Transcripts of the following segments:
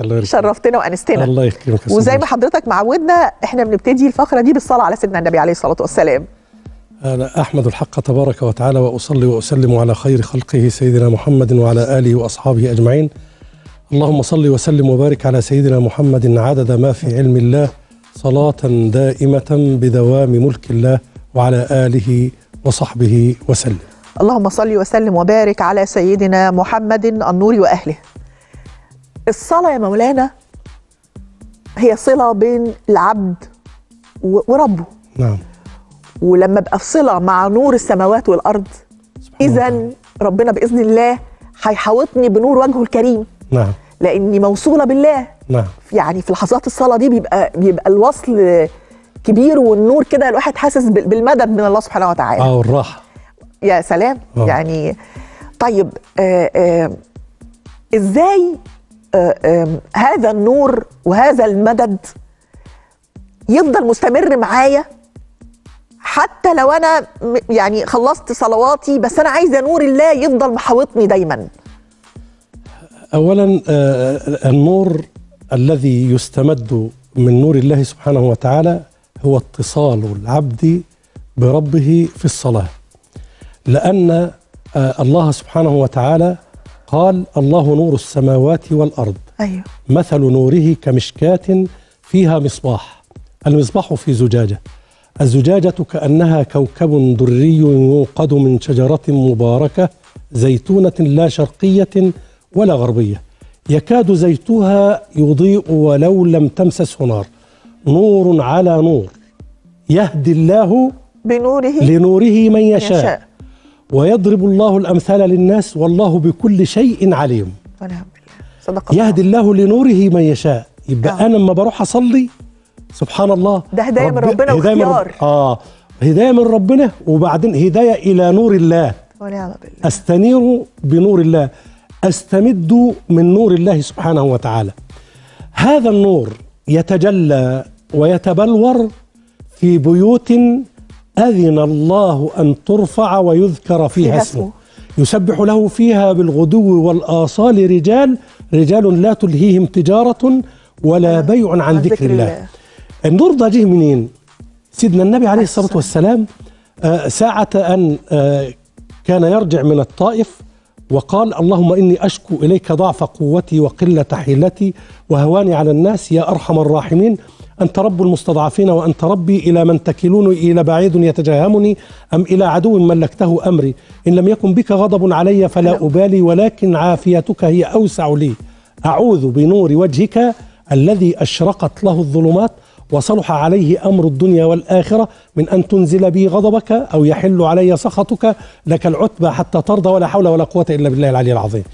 الله شرفتنا وأنستنا. الله يكرمك وزي ما حضرتك معودنا إحنا بنبتدي الفقرة دي بالصلاة على سيدنا النبي عليه الصلاة والسلام. أنا أحمد الحق تبارك وتعالى وأصلي وأسلم على خير خلقه سيدنا محمد وعلى آله وأصحابه أجمعين. اللهم صل وسلم وبارك على سيدنا محمد عدد ما في علم الله صلاة دائمة بدوام ملك الله وعلى آله وصحبه وسلم. اللهم صل وسلم وبارك على سيدنا محمد النور وأهله. الصلاة يا مولانا هي صلة بين العبد وربه. نعم. ولما ابقى في صلة مع نور السماوات الله. اذا ربنا بإذن الله هيحاوطني بنور وجهه الكريم. نعم. لأني موصولة بالله. نعم. يعني في لحظات الصلاة دي بيبقى بيبقى الوصل كبير والنور كده الواحد حاسس بال- بالمدد من الله سبحانه وتعالى. آه والراحة. يا سلام. آه. يعني طيب آه آه إزاي آه آه هذا النور وهذا المدد يفضل مستمر معايا حتى لو أنا يعني خلصت صلواتي بس أنا عايزة نور الله يفضل محاوطني دايما. أولا آه، النور الذي يستمد من نور الله سبحانه وتعالى هو اتصال العبد بربه في الصلاة. لأن آه، الله سبحانه وتعالى قال الله نور السماوات والأرض. أيوه. مثل نوره كمشكاة فيها مصباح. المصباح في زجاجة. الزجاجة كأنها كوكب دري يوقد من شجرة مباركة زيتونة لا شرقية ولا غربية. يكاد زيتها يضيء ولو لم تمسسه نار. نور على نور. يهدي الله بنوره لنوره من يشاء, يشاء. ويضرب الله الأمثال للناس والله بكل شيء عليم. ونعم بالله صدق الله. يهدي الله لنوره من يشاء. يبقى آه. أنا لما بروح أصلي سبحان الله ده هداية من ربنا هداية من واختيار. رب- آه. هداية من ربنا وبعدين هداية إلى نور الله. ونعم بالله. أستنير بنور الله. أستمد من نور الله سبحانه وتعالى. هذا النور يتجلى ويتبلور في بيوت أذن الله أن ترفع ويذكر فيها اسمه. يسبح له فيها بالغدو والآصال رجال رجال لا تلهيهم تجارة ولا بيع عن ذكر الله النور ده جه منين؟ سيدنا النبي عليه الصلاة والسلام آه، ساعة أن آه، كان يرجع من الطائف وقال اللهم إني أشكو إليك ضعف قوتي وقلة حيلتي وهواني على الناس يا أرحم الراحمين أنت رب المستضعفين وأنت ربي إلى من تكلوني إلى بعيد يتجاهمني أم إلى عدو ملكته أمري. إن لم يكن بك غضب علي فلا أبالي ولكن عافيتك هي أوسع لي. أعوذ بنور وجهك الذي أشرقت له الظلمات وصلح عليه أمر الدنيا والآخرة. من أن تنزل بي غضبك أو يحل علي سخطك لك العتبى حتى ترضى ولا حول ولا قوة إلا بالله العلي العظيم.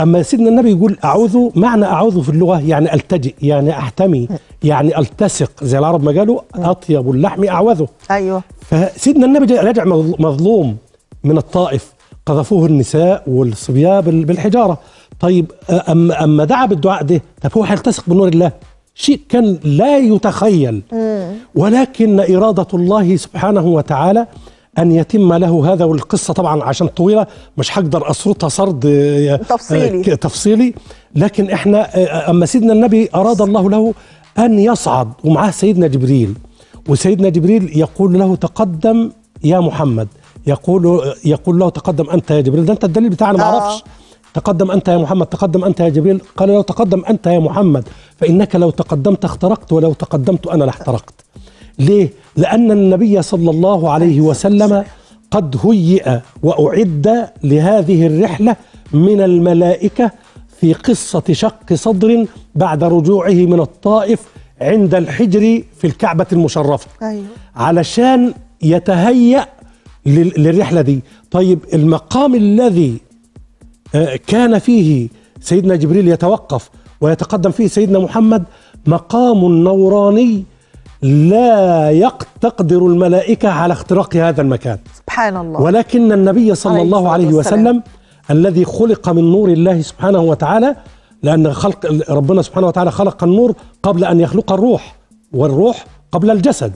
أما سيدنا النبي يقول أعوذ معنى أعوذ في اللغة يعني ألتجئ يعني أحتمي يعني التصق زي العرب ما قالوا أطيب اللحم أعوذه. أيوه. فسيدنا النبي رجع مظ- مظلوم من الطائف قذفوه النساء والصبيان بال- بالحجارة. طيب اما أما دعا بالدعاء ده طب هو هيلتصق بنور الله؟ شيء كان لا يتخيل. ولكن إرادة الله سبحانه وتعالى أن يتم له هذا والقصة طبعا عشان طويلة مش هقدر اسردها سرد آه، تفصيلي. آه، تفصيلي. لكن إحنا آه، أما سيدنا النبي أراد الله له أن يصعد ومعاه سيدنا جبريل. وسيدنا جبريل يقول له تقدم يا محمد. يقول يقول له تقدم أنت يا جبريل. ده أنت الدليل بتاعنا ما آه. أعرفش. تقدم أنت يا محمد تقدم أنت يا جبريل. قال له تقدم أنت يا محمد فإنك لو تقدمت اخترقت ولو تقدمت أنا لاحترقت. ليه؟ لأن النبي صلى الله عليه وسلم قد هيئ وأعد لهذه الرحلة من الملائكة في قصة شق صدر بعد رجوعه من الطائف عند الحجر في الكعبة المشرفة. أيوه. علشان يتهيأ لل- للرحلة دي. طيب المقام الذي آه، كان فيه سيدنا جبريل يتوقف ويتقدم فيه سيدنا محمد مقام نوراني لا تقدر الملائكة على اختراق هذا المكان. سبحان الله. ولكن النبي صلى الله عليه. وسلم الذي خلق من نور الله سبحانه وتعالى لأن خلق ربنا سبحانه وتعالى خلق النور قبل أن يخلق الروح والروح قبل الجسد.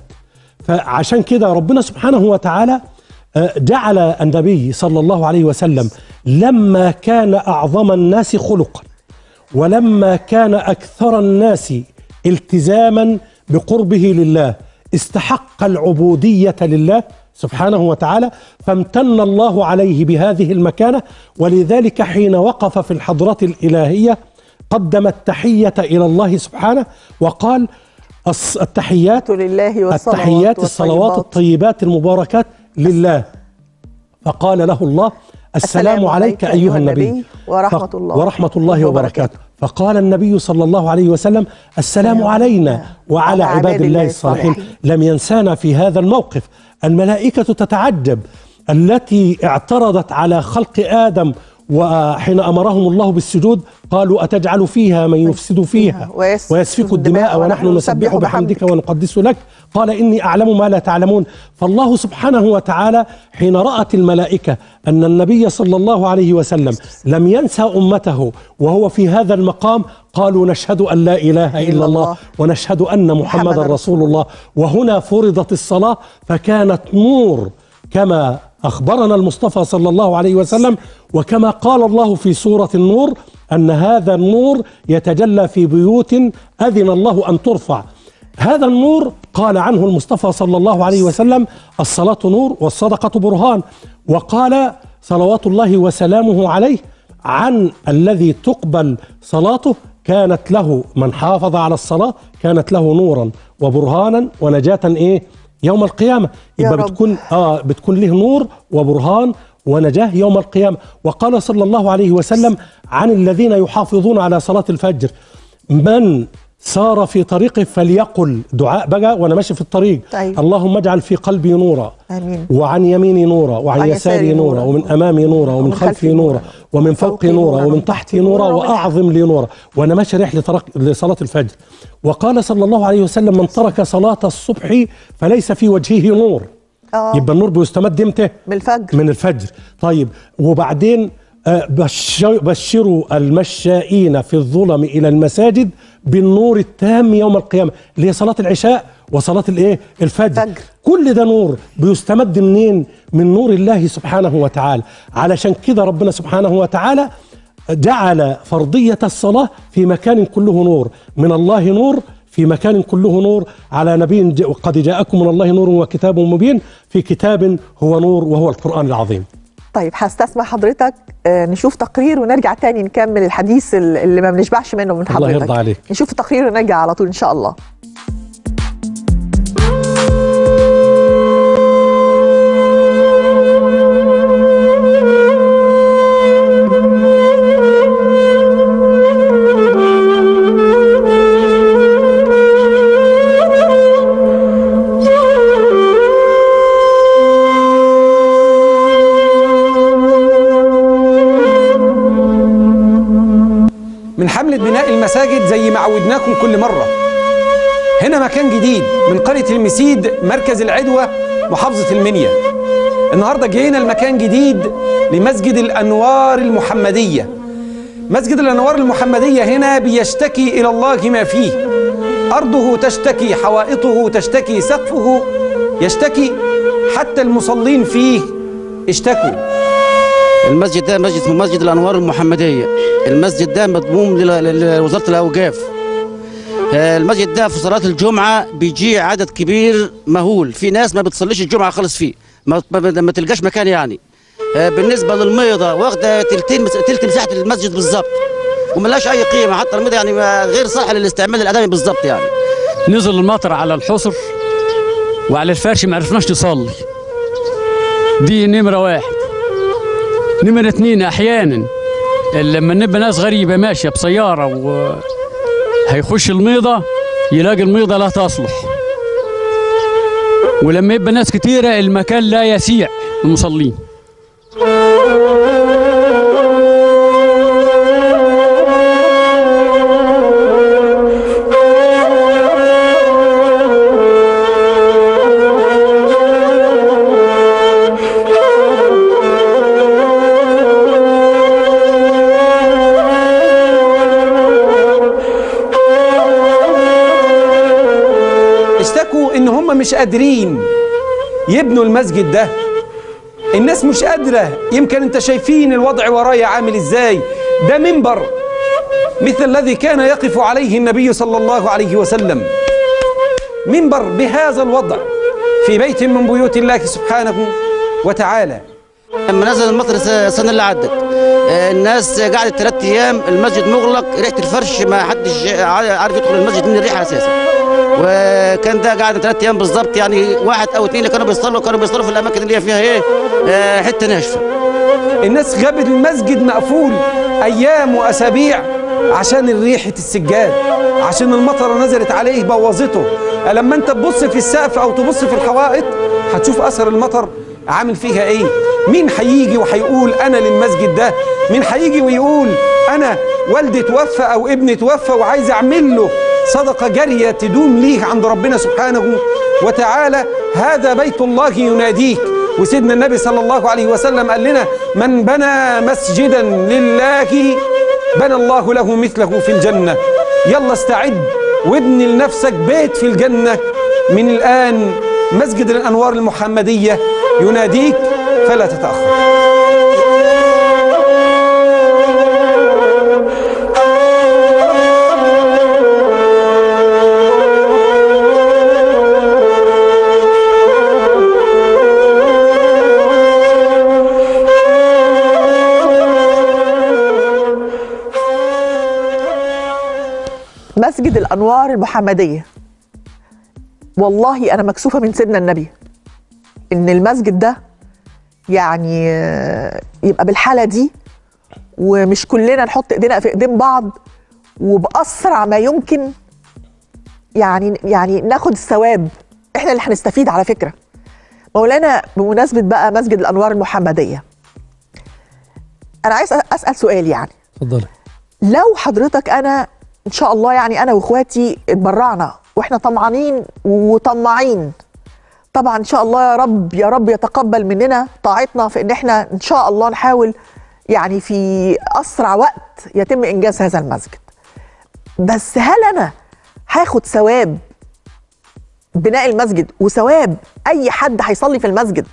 فعشان كده ربنا سبحانه وتعالى آه، جعل النبي صلى الله عليه وسلم لما كان أعظم الناس خلقا ولما كان أكثر الناس التزاما بقربه لله استحق العبودية لله سبحانه وتعالى فامتن الله عليه بهذه المكانة ولذلك حين وقف في الحضرة الإلهية قدم التحية إلى الله سبحانه وقال التحيات لله والصلوات التحيات الصلوات. الطيبات المباركات لله. فقال له الله السلام عليك أيها النبي. ورحمة الله ورحمة الله وبركاته. فقال النبي صلى الله عليه وسلم السلام علينا وعلى عباد الله الصالحين. لم ينسانا في هذا الموقف. الملائكة تتعجب التي اعترضت على خلق آدم وحين أمرهم الله بالسجود قالوا أتجعل فيها من يفسد فيها؟ ويسفك الدماء ونحن نسبح بحمدك ونقدس لك. قال إني أعلم ما لا تعلمون. فالله سبحانه وتعالى حين رأت الملائكة أن النبي صلى الله عليه وسلم لم ينسى أمته وهو في هذا المقام قالوا نشهد أن لا إله إلا الله ونشهد أن محمد محمد رسول الله. وهنا فرضت الصلاة فكانت نور كما أخبرنا المصطفى صلى الله عليه وسلم وكما قال الله في سورة النور أن هذا النور يتجلى في بيوت أذن الله أن ترفع. هذا النور قال عنه المصطفى صلى الله عليه وسلم الصلاة نور والصدقة برهان. وقال صلوات الله وسلامه عليه عن الذي تقبل صلاته كانت له من حافظ على الصلاة كانت له نورا وبرهانا ونجاة إيه؟ يوم القيامة. يا يبقى. بتكون آه بتكون له نور وبرهان ونجاة يوم القيامة. وقال صلى الله عليه وسلم عن الذين يحافظون على صلاة الفجر من سار في طريقه فليقل. دعاء بقى وأنا ماشي في الطريق. طيب. اللهم اجعل في قلبي نورا. آمين. وعن يميني نورا. وعن وعن يساري نورا. ومن أمامي نورا. ومن خلفي نورا. ومن فوقي نورا. ومن تحتي نورا. وأعظم لي نورا. وأنا ماشي رايح لصلاة الفجر. وقال صلى الله عليه وسلم من ترك صلاة الصبح فليس في وجهه نور. آه. يبقى النور بيستمد إمتى؟ من الفجر من الفجر. طيب. وبعدين بشروا المشائين في الظلم إلى المساجد بالنور التام يوم القيامة اللي هي صلاة العشاء وصلاة الايه الفجر. فجر. كل ده نور بيستمد منين؟ من نور الله سبحانه وتعالى. علشان كده ربنا سبحانه وتعالى جعل فرضية الصلاة في مكان كله نور. من الله نور في مكان كله نور. على نبي قد جاءكم من الله نور وكتاب مبين. في كتاب هو نور وهو القرآن العظيم. طيب هستسمع حضرتك آه، نشوف تقرير ونرجع تاني نكمل الحديث ال- اللي ما بنشبعش منه من الله حضرتك يرضى عليك. نشوف التقرير ونرجع على طول إن شاء الله المساجد زي ما عودناكم كل مرة. هنا مكان جديد من قرية المسيد مركز العدوى محافظة المنيا. النهاردة جينا المكان جديد لمسجد الأنوار المحمدية. مسجد الأنوار المحمدية هنا بيشتكي إلى الله ما فيه. أرضه تشتكي حوائطه تشتكي سقفه يشتكي. حتى المصلين فيه اشتكوا. المسجد ده مسجد اسمه مسجد الأنوار المحمدية. المسجد ده مضموم لوزارة الأوقاف. آه، المسجد ده في صلاة الجمعة بيجي عدد كبير مهول. في ناس ما بتصليش الجمعة خالص فيه. ما, ما, تلقاش مكان يعني. آه، بالنسبة للميضة واخدة تلتين تلت مساحة المسجد بالظبط وملهاش أي قيمة حتى الميضة يعني غير صالحة للاستعمال الادمي بالظبط يعني. نزل المطر على الحصر وعلى الفرش ما عرفناش نصلي. دي نمرة واحد. نمرة اتنين أحيانا. لما نبقى ناس غريبة ماشية بسيارة و هيخش الميضة يلاقي الميضة لا تصلح. ولما يبقى ناس كتيرة المكان لا يسيع المصلين مش قادرين يبنوا المسجد ده. الناس مش قادرة. يمكن انت شايفين الوضع ورايا عامل إزاي. ده منبر مثل الذي كان يقف عليه النبي صلى الله عليه وسلم. منبر بهذا الوضع في بيت من بيوت الله سبحانه وتعالى. لما نزل المطر الس- السنة اللي عدت الناس قعدت ثلاث أيام المسجد مغلق ريحة الفرش ما حدش عا- عارف يدخل المسجد من الريحة أساسا. وكان ده قاعد ثلاث أيام بالظبط يعني واحد أو اثنين اللي كانوا بيصلوا كانوا بيصلوا في الأماكن اللي هي فيها إيه؟ آه، حتة ناشفة. الناس غابت المسجد مقفول أيام وأسابيع عشان ريحة السجاد عشان المطرة نزلت عليه بوظته. لما انت تبص في السقف أو تبص في الحوائط هتشوف أثر المطر عامل فيها إيه؟ مين هيجي وهيقول أنا للمسجد ده؟ مين هيجي ويقول أنا والدي توفى أو ابني توفى وعايز أعمل له صدقه جارية تدوم ليه عند ربنا سبحانه وتعالى هذا بيت الله يناديك. وسيدنا النبي صلى الله عليه وسلم قال لنا من بنى مسجدا لله بنى الله له مثله في الجنة. يلا استعد وابني لنفسك بيت في الجنة. من الآن مسجد الأنوار المحمدية يناديك فلا تتأخر. مسجد الأنوار المحمدية. والله أنا مكسوفة من سيدنا النبي. إن المسجد ده يعني آه، يبقى بالحالة دي ومش كلنا نحط إيدينا في إيدين بعض وبأسرع ما يمكن يعني يعني ناخد الثواب. إحنا اللي هنستفيد على فكرة. مولانا بمناسبة بقى مسجد الأنوار المحمدية. أنا عايز أسأل سؤال يعني. اتفضلي. لو حضرتك أنا إن شاء الله يعني أنا وإخواتي اتبرعنا وإحنا طمعانين وطماعين طبعا إن شاء الله يا رب يا رب يتقبل مننا طاعتنا في إن إحنا إن شاء الله نحاول يعني في أسرع وقت يتم إنجاز هذا المسجد. بس هل أنا هاخد ثواب بناء المسجد؟ وثواب أي حد هيصلي في المسجد؟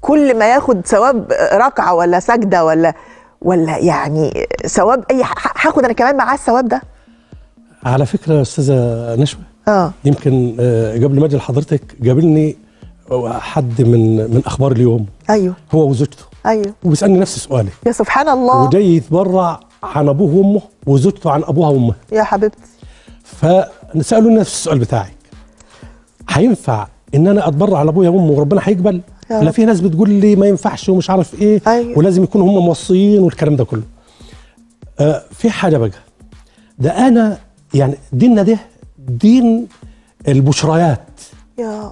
كل ما ياخد ثواب ركعة ولا سجدة ولا ولا يعني ثواب أي هاخد أنا كمان معاه الثواب ده؟ على فكرة يا أستاذة نشوى آه. يمكن آه، قبل ما أجي لحضرتك قابلني حد من من أخبار اليوم. أيوه. هو وزوجته. أيوه. وبيسألني نفس سؤالي يا سبحان الله. وجاي يتبرع عن أبوه وأمه وزوجته عن أبوها وأمها. يا حبيبتي. فسالوا نفس السؤال بتاعك. هينفع إن أنا أتبرع على أبويا وامي وربنا هيقبل؟ يا لا. في ناس بتقول لي ما ينفعش ومش عارف إيه أيوة. ولازم يكونوا هم موصيين والكلام ده كله. آه في حاجة بقى. ده أنا يعني ديننا ده دين البشريات. يا.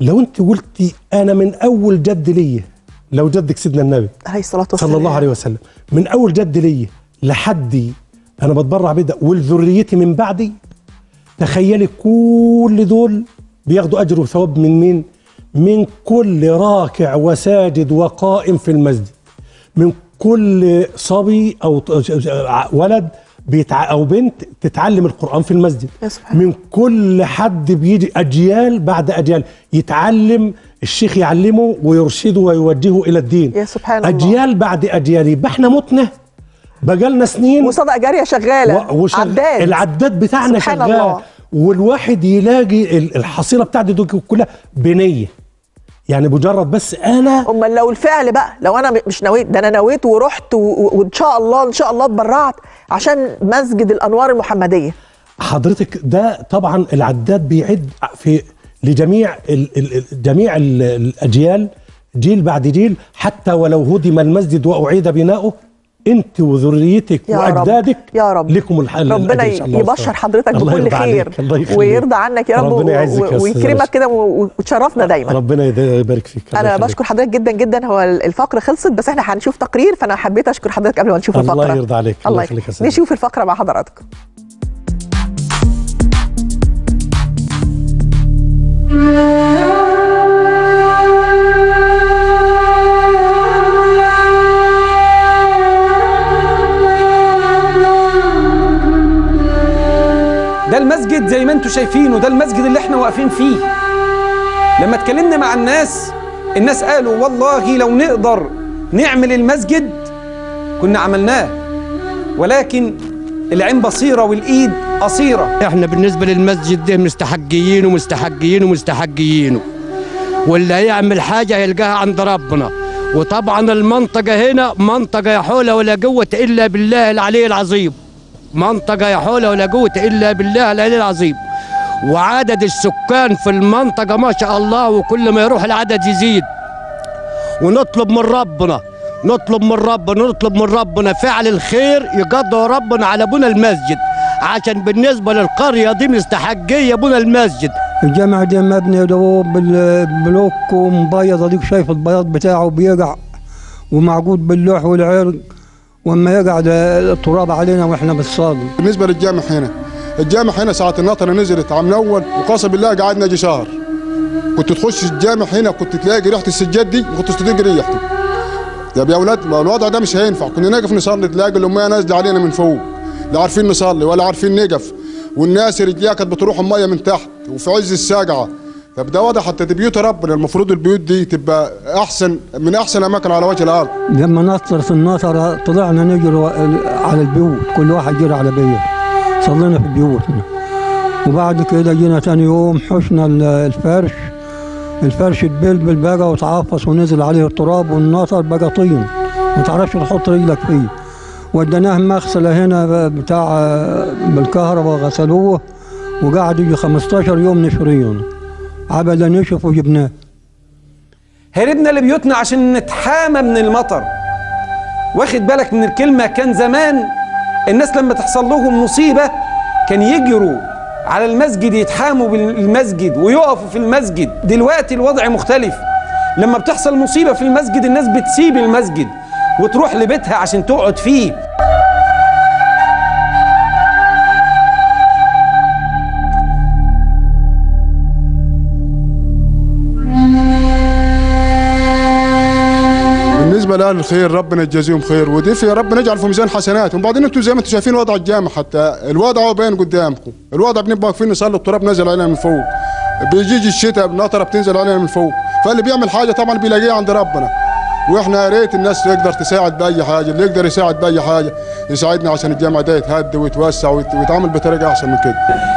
لو انت قلتي أنا من أول جد ليا لو جدك سيدنا النبي عليه الصلاة والسلام. صلى الله عليه وسلم من أول جد ليا لحد أنا بتبرع بده ولذريتي من بعدي تخيلي كل دول بياخدوا أجر وثواب من مين؟ من كل راكع وساجد وقائم في المسجد من كل صبي أو ولد بيتع... أو بنت تتعلم القرآن في المسجد. من كل حد بيجي أجيال بعد أجيال يتعلم الشيخ يعلمه ويرشده ويوجهه إلى الدين. يا سبحان الله. أجيال بعد أجيال يبقى إحنا متنا. بقالنا سنين. وصدقه جارية شغالة. و- وشغ- عداد. العداد بتاعنا سبحان شغال. الله. والواحد يلاقي ال- الحصيلة بتاعته دي كلها بنية. يعني مجرد بس أنا امال لو الفعل بقى لو أنا مش نويت ده أنا نويت ورحت و- وإن شاء الله إن شاء الله اتبرعت عشان مسجد الأنوار المحمدية. حضرتك ده طبعا العداد بيعد في لجميع ال ال ال- جميع ال الأجيال جيل بعد جيل حتى ولو هدم المسجد وأعيد بناؤه انت وذريتك يا رب، واجدادك يا رب. لكم الحل ربنا الله يبشر. حضرتك الله بكل خير الله. ويرضى عنك يا رب ويكرمك. كده وتشرفنا دايما ربنا يبارك فيك الله أنا. بشكر حضرتك جدا جدا هو الفقرة خلصت بس إحنا هنشوف تقرير فأنا حبيت أشكر حضرتك قبل ما نشوف الله الفقرة يرضى عليك، الله الله يخليك يا. نشوف الفقرة مع حضراتكم المسجد زي ما أنتم شايفينه ده المسجد اللي إحنا واقفين فيه. لما اتكلمنا مع الناس الناس قالوا والله لو نقدر نعمل المسجد كنا عملناه. ولكن العين بصيرة والإيد قصيرة. إحنا بالنسبة للمسجد ده مستحقيين ومستحقيين ومستحقيين واللي هيعمل حاجة هيلقاها عند ربنا. وطبعا المنطقة هنا منطقة يا حول ولا قوة إلا بالله العلي العظيم. منطقة يا حول ولا قوة إلا بالله العلي العظيم. وعدد السكان في المنطقة ما شاء الله وكل ما يروح العدد يزيد. ونطلب من ربنا نطلب من ربنا نطلب من ربنا فعل الخير يقدر ربنا على بنى المسجد. عشان بالنسبة للقرية دي مستحقية بنى المسجد. الجامع ده مبني بالبلوك ومبيض اديك شايف البياض بتاعه بيقع ومعقود باللوح والعرق واما يقع ده التراب علينا وإحنا بنصلي بالنسبة للجامع هنا الجامع هنا ساعة النطره نزلت عام الأول وقسم بالله قعدنا يجي شهر. كنت تخش الجامع هنا كنت تلاقي ريحة السجاد دي ما كنتش تدق ريحته طب يا أولاد ما الوضع ده مش هينفع. كنا نقف نصلي تلاقي الاميه نازلة علينا من فوق. لا عارفين نصلي ولا عارفين نقف. والناس رجليها كانت بتروح المية من تحت وفي عز الساقعة. طب ده واضح حتى دي بيوت ربنا المفروض البيوت دي تبقى أحسن من أحسن أماكن على وجه الأرض. لما نطرت النطرة طلعنا نجري على البيوت كل واحد جري على بيت صلينا في بيوتنا وبعد كده جينا تاني يوم حشنا الفرش. الفرش اتبلبل بقى وتعفص ونزل عليه التراب والنطر بقى طين. ما تعرفش تحط رجلك فيه. وديناه مغسلة هنا بتاع بالكهرباء غسلوه. وقعد يجي 15 يوم نشرينه. عبدا نشف وجبناه هربنا لبيوتنا عشان نتحامى من المطر. واخد بالك من الكلمة؟ كان زمان الناس لما تحصل لهم مصيبة كان يجروا على المسجد يتحاموا بالمسجد ويقفوا في المسجد. دلوقتي الوضع مختلف. لما بتحصل مصيبة في المسجد الناس بتسيب المسجد وتروح لبيتها عشان تقعد فيه. بالنسبة لاهل الخير ربنا يجازيهم خير. ودي ربنا يجعل في ميزان حسناتهم وبعدين أنتم زي ما أنتم شايفين وضع الجامع حتى الوضع هو باين قدامكم. الوضع بنبقى واقفين نصلي التراب نازل علينا من فوق. بيجي الشتاء النطرة بتنزل علينا من فوق. فاللي بيعمل حاجة طبعا بيلاقيها عند ربنا. وإحنا يا ريت الناس تقدر تساعد بأي حاجة اللي يقدر يساعد بأي حاجة يساعدنا عشان الجامع ده يتهد ويتوسع ويتعامل بطريقة أحسن من كده.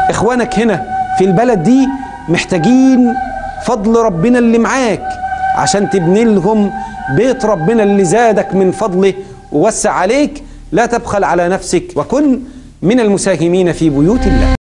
إخوانك هنا في البلد دي محتاجين فضل ربنا اللي معاك عشان تبني لهم بيت ربنا اللي زادك من فضله ووسع عليك لا تبخل على نفسك وكن من المساهمين في بيوت الله.